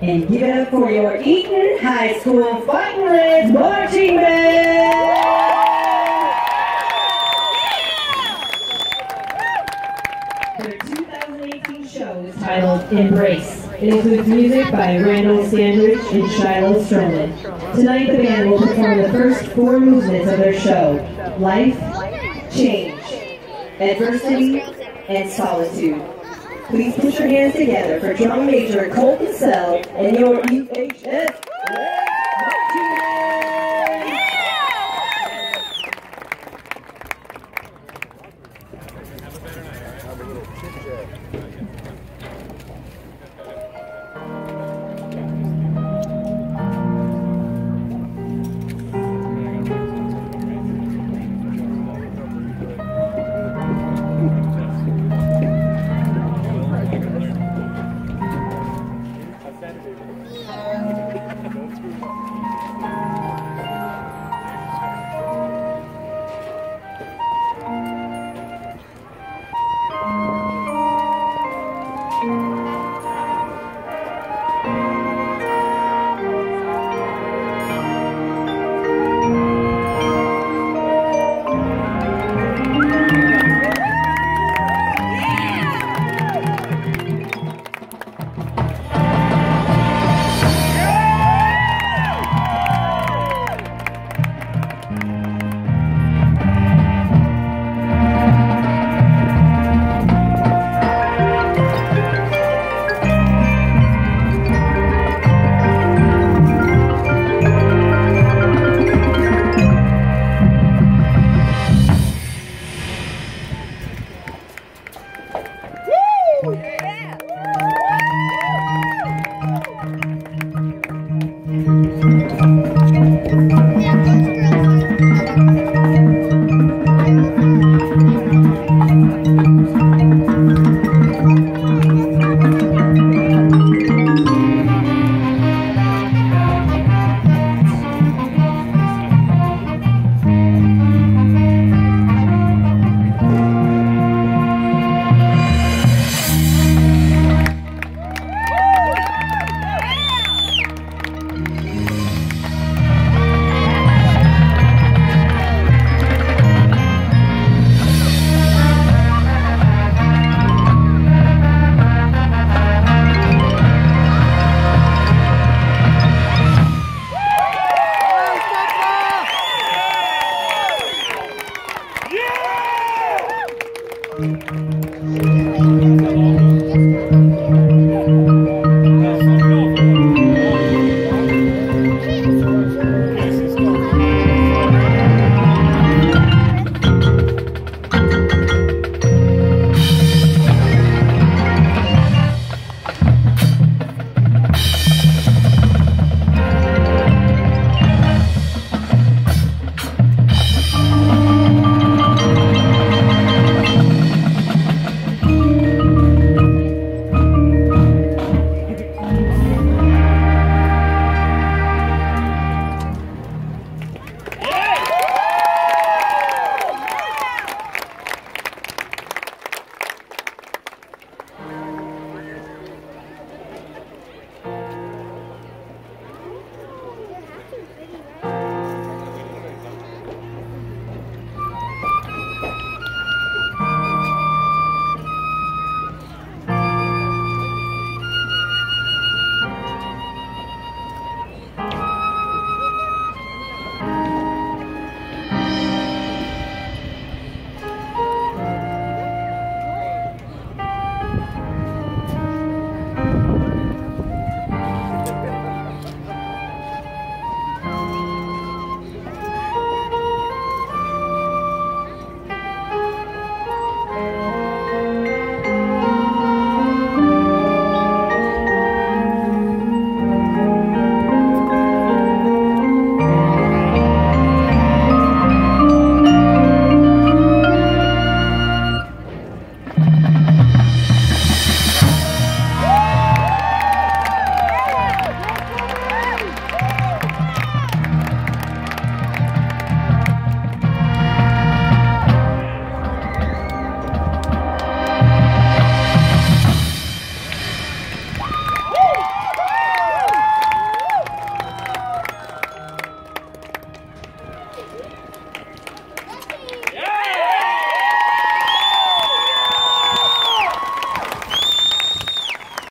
And give it up for your Eaton High School Fighting Reds Marching Band! Their 2018 show is titled Embrace. It includes music by Randall Standridge and Shiloh Stroman. Tonight the band will perform the first four movements of their show, Life, Change, Adversity, and Solitude. Please put your hands together for drum major Colton Sell and your UHS. Have.